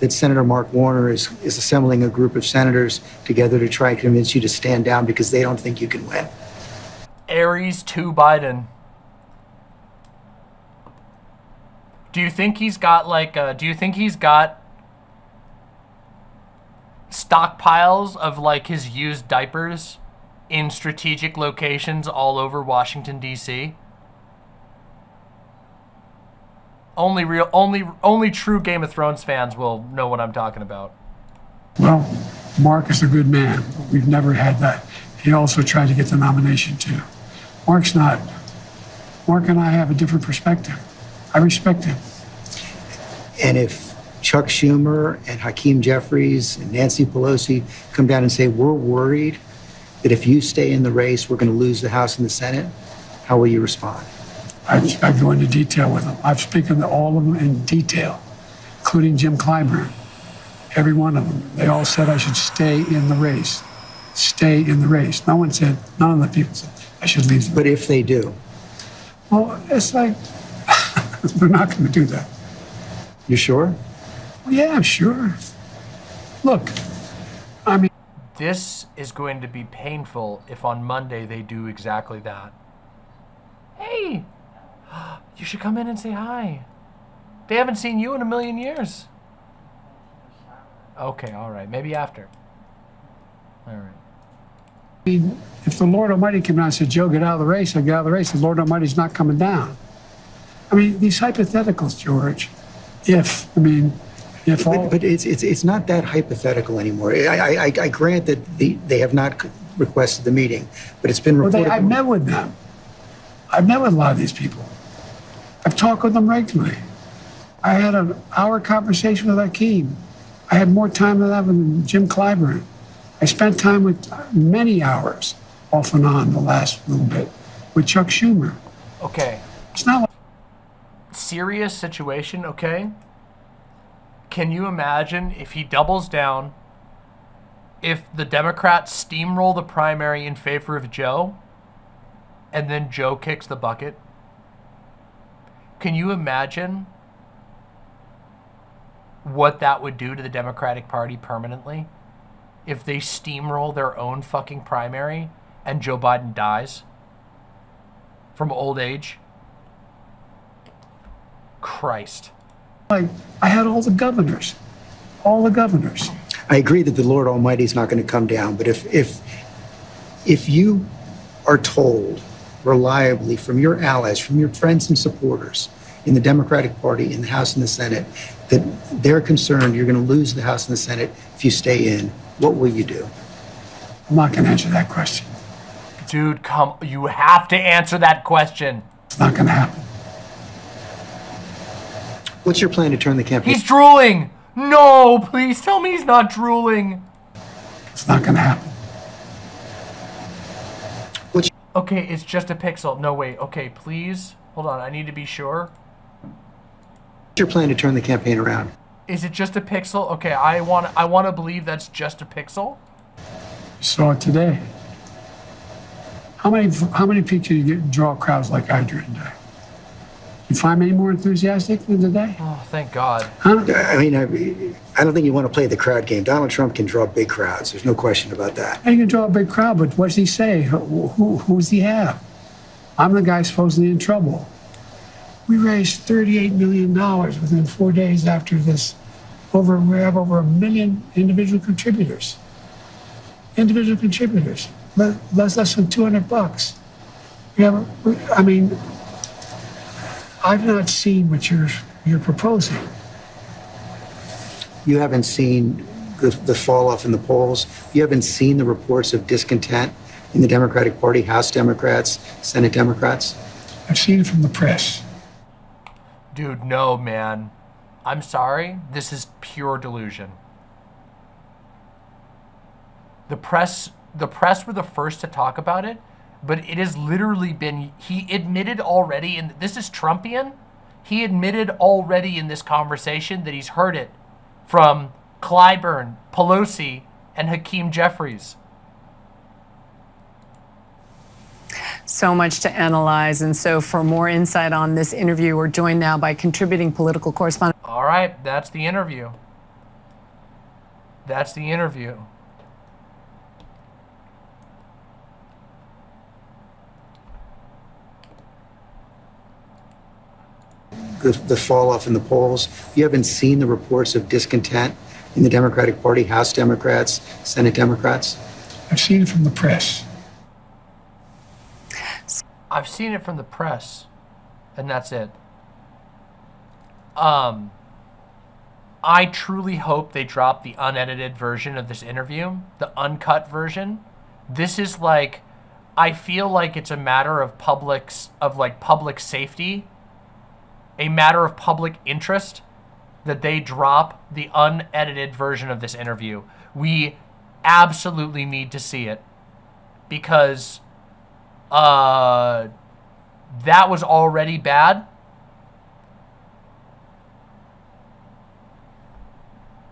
that Senator Mark Warner is, is assembling a group of senators together to try and convince you to stand down because they don't think you can win. Aries to Biden. Do you think he's got like uh, do you think he's got stockpiles of like his used diapers in strategic locations all over Washington D.C.? Only real only only true Game of Thrones fans will know what I'm talking about. Well, Mark is a good man. We've never had that. He also tried to get the nomination too. Mark's not. Mark and I have a different perspective. I respect him. And if Chuck Schumer and Hakeem Jeffries and Nancy Pelosi come down and say, we're worried that if you stay in the race, we're going to lose the House and the Senate, how will you respond? I, I go into detail with them. I've spoken to all of them in detail, including Jim Clyburn. Every one of them. They all said I should stay in the race. Stay in the race. No one said, none of the people said I should leave. But if they do, Well, it's like, they're not going to do that. you sure? Well, yeah, I'm sure. Look, I mean, This is going to be painful if on Monday they do exactly that. Hey, you should come in and say hi. They haven't seen you in a million years. Okay, all right. Maybe after. All right. I mean, if the Lord Almighty came down and said, Joe, get out of the race, I get out of the race, the Lord Almighty's not coming down. I mean, these hypotheticals, George, if, I mean, if all. But, but it's, it's, it's not that hypothetical anymore. I, I, I- I grant that the, they have not requested the meeting, but it's been Well, reported. they, I've met with them. I've met with a lot of these people. I've talked with them regularly. I had an hour conversation with Hakeem. I had more time than that with Jim Clyburn. I spent time with uh, many hours off and on the last little bit with Chuck Schumer. Okay. It's not like Serious situation, okay? Can you imagine if he doubles down, if the Democrats steamroll the primary in favor of Joe, and then Joe kicks the bucket? Can you imagine what that would do to the Democratic Party permanently if they steamroll their own fucking primary and Joe Biden dies from old age? Christ. Like, I had all the governors, all the governors. I agree that the Lord Almighty is not going to come down, but if if if you are told reliably from your allies, from your friends and supporters in the Democratic Party, in the House and the Senate, that they're concerned you're going to lose the House and the Senate if you stay in, what will you do? I'm not going to answer that question. Dude, come. You have to answer that question. It's not going to happen. What's your plan to turn the campaign? He's drooling. No, please tell me he's not drooling. It's not going to happen. What's Okay, it's just a pixel. No, wait. Okay, please. Hold on. I need to be sure. What's your plan to turn the campaign around? Is it just a pixel? Okay, I want I want to believe that's just a pixel. You saw it today. How many how many people do you get draw crowds like I drew today? You find me any more enthusiastic than today? Oh, thank God. I mean, I, I don't think you want to play the crowd game. Donald Trump can draw big crowds. There's no question about that. How you can draw a big crowd, but what does he say? Who, who, who does he have? I'm the guy supposedly in trouble. We raised $38 million within four days after this. Over, we have over a million individual contributors. Individual contributors, Le- less less than 200 bucks. We have, I mean, I've not seen what you're you're proposing. You haven't seen the, the fall off in the polls. You haven't seen the reports of discontent in the Democratic Party, House Democrats, Senate Democrats. I've seen it from the press. Dude, no, man. I'm sorry. This is pure delusion. The press the press were the first to talk about it, but it has literally been he admitted already and this is Trumpian. He admitted already in this conversation that he's heard it from Clyburn, Pelosi, and Hakeem Jeffries. So much to analyze. And so, for more insight on this interview, we're joined now by contributing political correspondent. All right, that's the interview. That's the interview. The, the fall off in the polls. You haven't seen the reports of discontent in the Democratic Party, House Democrats, Senate Democrats. I've seen it from the press. I've seen it from the press, and that's it. Um, I truly hope they drop the unedited version of this interview, the uncut version. This is like, I feel like it's a matter of public's of like public safety, a matter of public interest that they drop the unedited version of this interview. We absolutely need to see it because uh, that was already bad.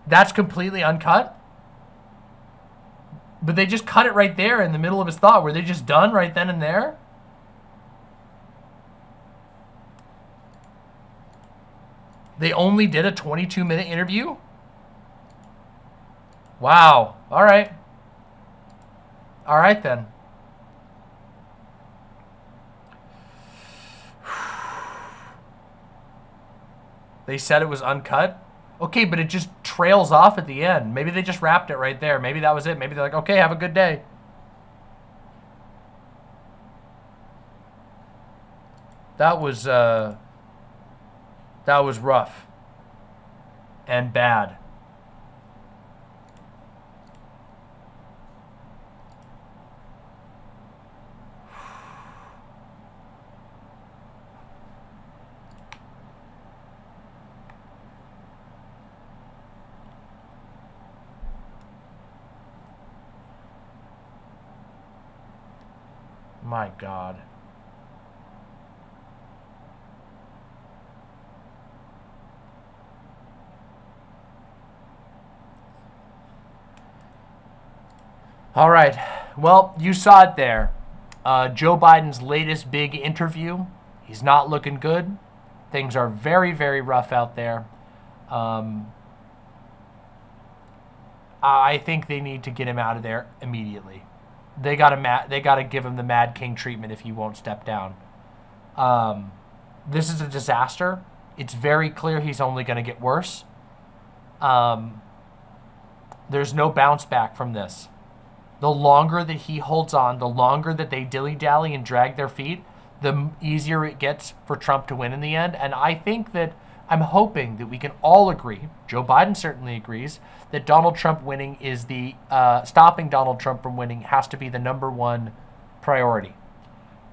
That's completely uncut. But they just cut it right there in the middle of his thought. Were they just done right then and there? They only did a 22 minute interview? Wow. All right. All right then. They said it was uncut. Okay, but it just trails off at the end. Maybe they just wrapped it right there. Maybe that was it. Maybe they're like, okay, have a good day. That was uh that was rough and bad. My God. All right. Well, you saw it there. Uh, Joe Biden's latest big interview. He's not looking good. Things are very, very rough out there. Um, I think they need to get him out of there immediately. They got to they got to give him the Mad King treatment if he won't step down. Um, this is a disaster. It's very clear he's only going to get worse. Um, there's no bounce back from this. The longer that he holds on, the longer that they dilly dally and drag their feet, the easier it gets for Trump to win in the end. And I think that I'm hoping that we can all agree, Joe Biden certainly agrees, that Donald Trump winning is the, uh, stopping Donald Trump from winning has to be the number one priority.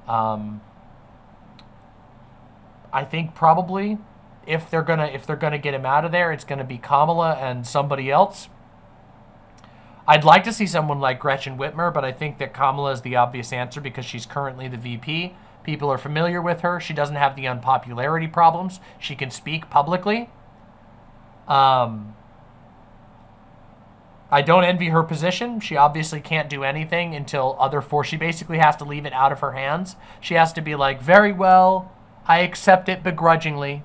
Um, I think probably if they're gonna if they're gonna get him out of there, it's gonna be Kamala and somebody else. I'd like to see someone like Gretchen Whitmer, but I think that Kamala is the obvious answer because she's currently the VP. People are familiar with her. She doesn't have the unpopularity problems. She can speak publicly. Um, I don't envy her position. She obviously can't do anything until other force. She basically has to leave it out of her hands. She has to be like, very well, I accept it begrudgingly.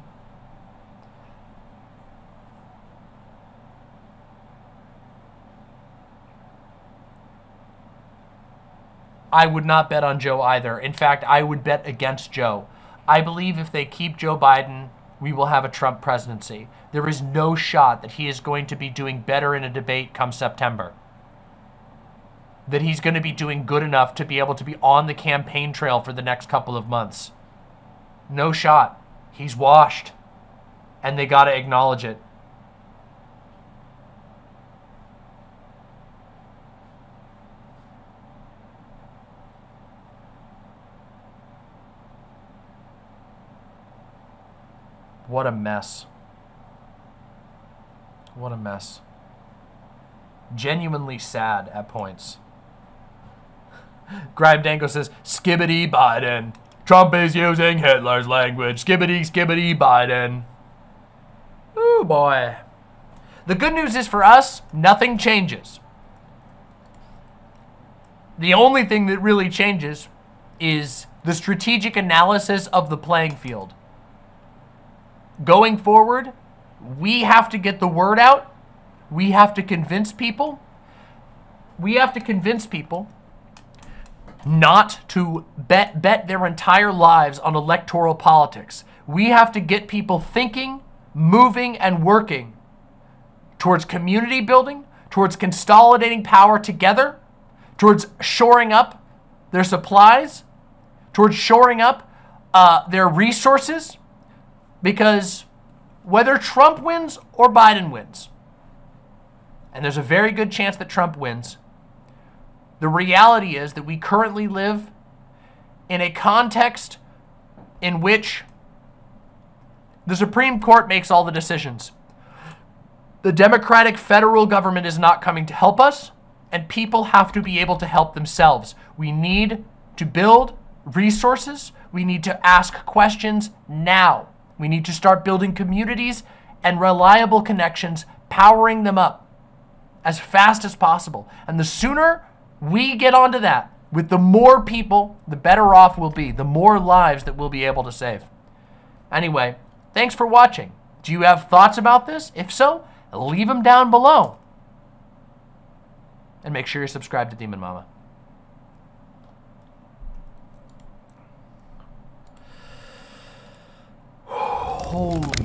I would not bet on Joe either. In fact, I would bet against Joe. I believe if they keep Joe Biden, we will have a Trump presidency. There is no shot that he is going to be doing better in a debate come September. That he's going to be doing good enough to be able to be on the campaign trail for the next couple of months. No shot. He's washed. And they got to acknowledge it. What a mess. What a mess. Genuinely sad at points. Grime Dango says, Skibbity Biden. Trump is using Hitler's language. Skibbity, skibbity Biden. Ooh, boy. The good news is for us, nothing changes. The only thing that really changes is the strategic analysis of the playing field going forward, we have to get the word out. We have to convince people. We have to convince people not to bet bet their entire lives on electoral politics. We have to get people thinking, moving and working towards community building, towards consolidating power together, towards shoring up their supplies, towards shoring up uh, their resources, because whether Trump wins or Biden wins, and there's a very good chance that Trump wins, the reality is that we currently live in a context in which the Supreme Court makes all the decisions. The Democratic federal government is not coming to help us, and people have to be able to help themselves. We need to build resources. We need to ask questions now. We need to start building communities and reliable connections, powering them up as fast as possible. And the sooner we get onto that, with the more people, the better off we'll be, the more lives that we'll be able to save. Anyway, thanks for watching. Do you have thoughts about this? If so, leave them down below. And make sure you're subscribed to Demon Mama. Holy